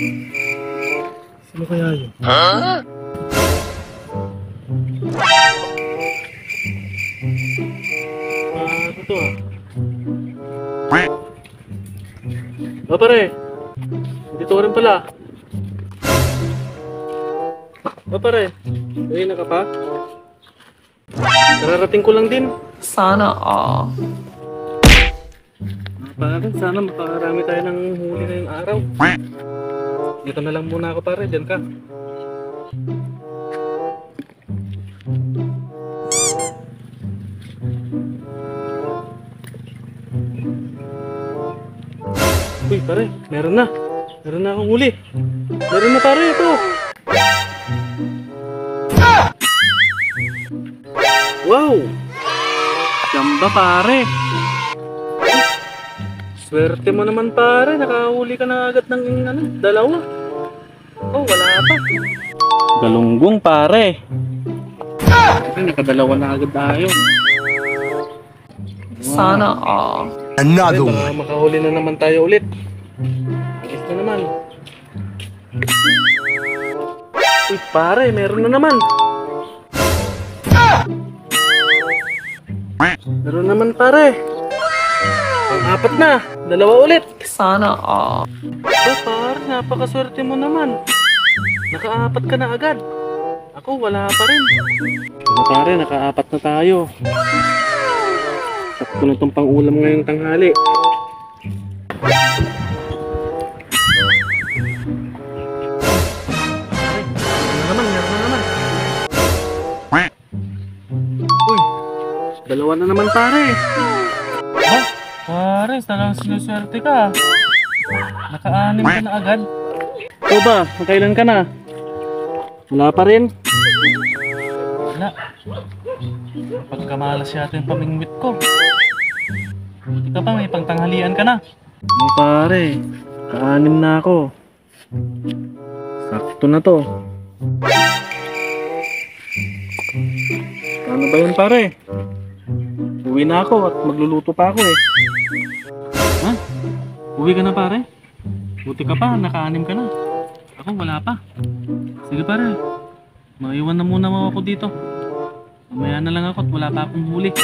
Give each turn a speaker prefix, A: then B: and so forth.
A: Sino kaya yun? Ah, ito ah. Oh, pare. Dito ka rin pala. Oh, pare. Ay, naka pa? Kararating ko lang din.
B: Sana all.
A: Ah, Pare, sana makakarami tayo ng huli ngayong araw. Dito na lang muna ako pare, dyan ka. Uy pare, meron na. Meron na akong huli. Meron na pare, ito. Wow! Jamba pare. Swerte mo naman pare, nakahuli ka na agad ng ano, dalawa. Oh, wala pa. Galunggong pare. Ay, nakadalawa na agad tayo.
B: Sana all.
A: Ay,
C: Another
A: baka
C: one.
A: makahuli na naman tayo ulit. Ayos na naman. Uy, pare, meron na naman. Meron naman pare. Ang apat na. Dalawa ulit.
B: Sana all.
A: Oh, pare, napakaswerte mo naman. Nakaapat ka na agad. Ako, wala pa rin. Ano pare, nakaapat na tayo. Sakto na itong pang-ulam ngayong tanghali. Pare, meron na naman, meron na naman. Uy, dalawa na naman pare. Ha? Pare, talagang sinuswerte ka. Naka-anim ka na agad. Ikaw ba? Magkailan ka na? Wala pa rin? Wala. Pagkamalas yata yung pamingwit ko. Buti ka pa, may pangtanghalian ka na. Ay pare, kaanim na ako. Sakto na to. Paano ba yun pare? Uwi na ako at magluluto pa ako eh. Ha? Uwi ka na pare? Buti ka pa, nakaanim ka na. Ako wala pa. Sige pare, maiwan na muna mo ako dito. Mamaya na lang ako at wala pa akong huli.